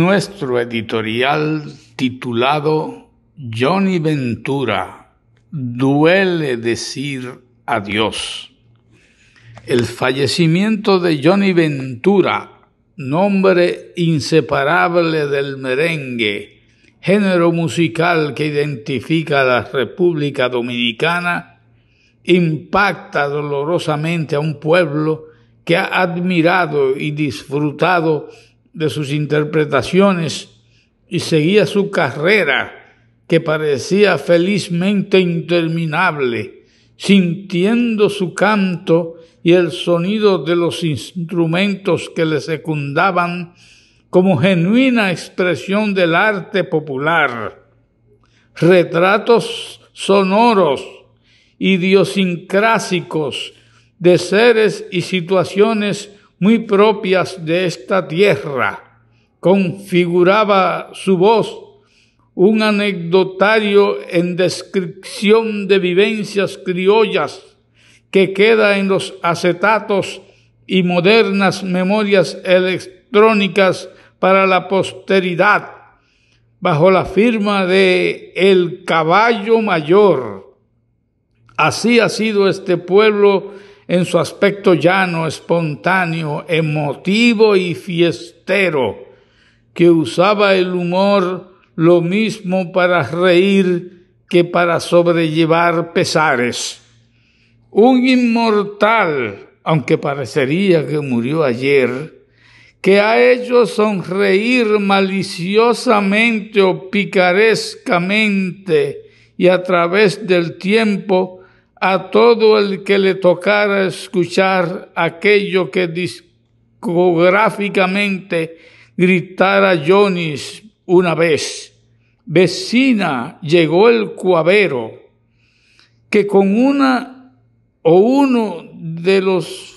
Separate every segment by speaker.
Speaker 1: Nuestro editorial titulado Johnny Ventura, duele decir adiós. El fallecimiento de Johnny Ventura, nombre inseparable del merengue, género musical que identifica a la República Dominicana, impacta dolorosamente a un pueblo que ha admirado y disfrutado de sus interpretaciones y seguía su carrera que parecía felizmente interminable, sintiendo su canto y el sonido de los instrumentos que le secundaban como genuina expresión del arte popular. Retratos sonoros, idiosincrásicos de seres y situaciones muy propias de esta tierra. Configuraba su voz un anecdotario en descripción de vivencias criollas que queda en los acetatos y modernas memorias electrónicas para la posteridad, bajo la firma de El Caballo Mayor. Así ha sido este pueblo en su aspecto llano, espontáneo, emotivo y fiestero, que usaba el humor lo mismo para reír que para sobrellevar pesares. Un inmortal, aunque parecería que murió ayer, que ha hecho sonreír maliciosamente o picarescamente y a través del tiempo a todo el que le tocara escuchar aquello que discográficamente gritara Jonis una vez. Vecina, llegó el cuavero, que con una o uno de los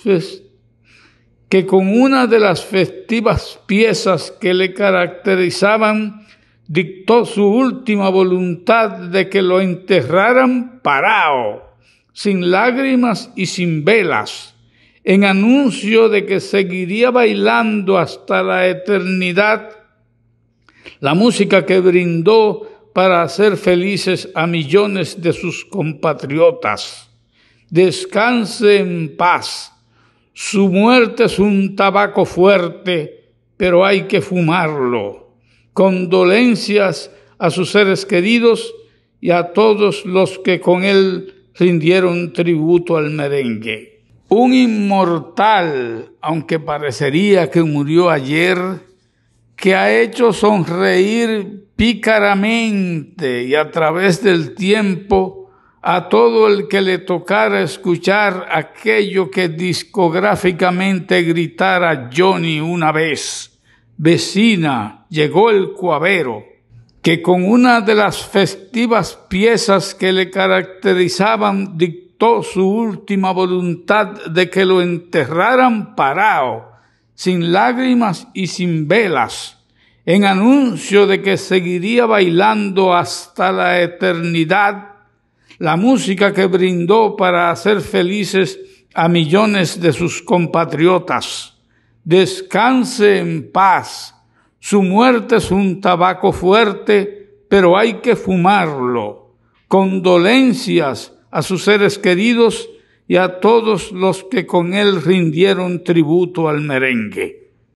Speaker 1: que con una de las festivas piezas que le caracterizaban dictó su última voluntad de que lo enterraran parado sin lágrimas y sin velas, en anuncio de que seguiría bailando hasta la eternidad la música que brindó para hacer felices a millones de sus compatriotas. Descanse en paz. Su muerte es un tabaco fuerte, pero hay que fumarlo. Condolencias a sus seres queridos y a todos los que con él rindieron tributo al merengue. Un inmortal, aunque parecería que murió ayer, que ha hecho sonreír pícaramente y a través del tiempo a todo el que le tocara escuchar aquello que discográficamente gritara Johnny una vez. Vecina, llegó el cuavero que con una de las festivas piezas que le caracterizaban dictó su última voluntad de que lo enterraran parado, sin lágrimas y sin velas, en anuncio de que seguiría bailando hasta la eternidad la música que brindó para hacer felices a millones de sus compatriotas. Descanse en paz su muerte es un tabaco fuerte, pero hay que fumarlo. Condolencias a sus seres queridos y a todos los que con él rindieron tributo al merengue.